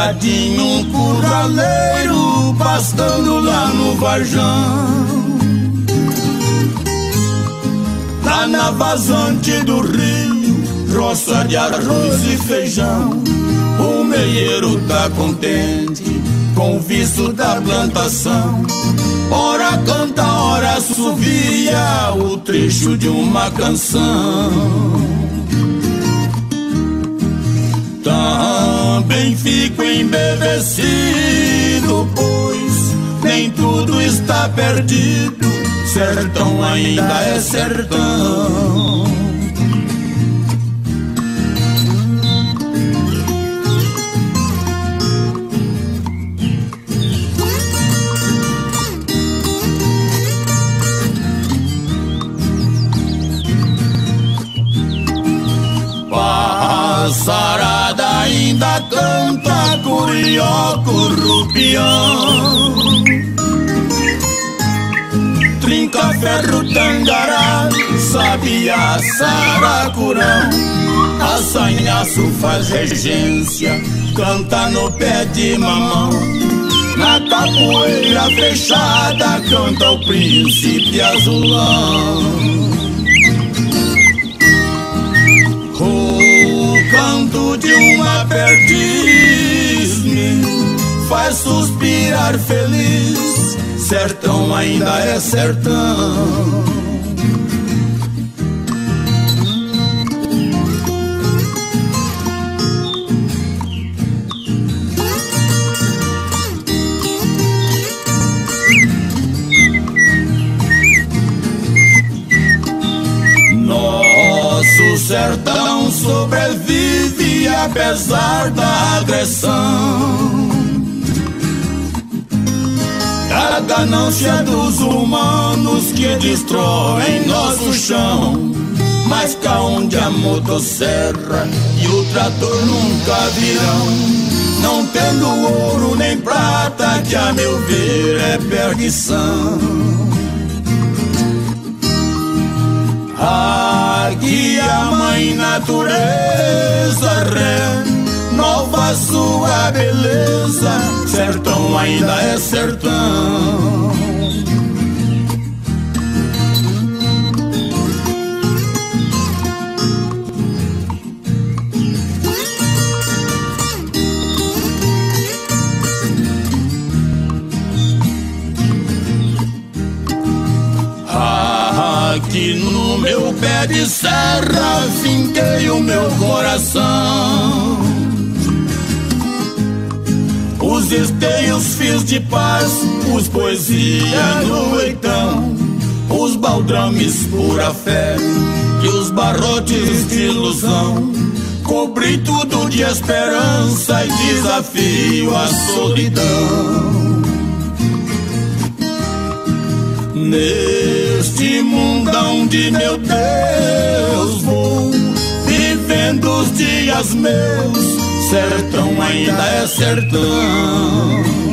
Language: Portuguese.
Padinho, um curraleiro, pastando lá no Varjão. Lá na vazante do rio, roça de arroz e feijão. O meieiro tá contente com o visto da plantação. Ora canta, ora subia o trecho de uma canção. Também fico embevecido, pois nem tudo está perdido. Sertão ainda é sertão. Passarada ainda canta curió, corrupião Trinca ferro, tangará, sabia, saracurão Assanhaço faz regência, canta no pé de mamão. Na capoeira fechada canta o príncipe azulão uma perdiz me faz suspirar feliz. Sertão ainda é sertão. Sertão sobrevive apesar da agressão. Da ganância dos humanos que destroem nosso chão. Mas cá onde a motosserra e o trator nunca virão. Não tendo ouro nem prata, que a meu ver é perdição. Aqui a mãe natureza sua beleza, sertão ainda é sertão. Aqui no meu pé de serra finquei o meu coração. Os esteios fiz de paz, os poesia no eitão, os baldrames pura fé e os barrotes de ilusão. Cobri tudo de esperança e desafio à solidão. Neste mundão de meu Deus vou vivendo os dias meus, sertão ainda é sertão.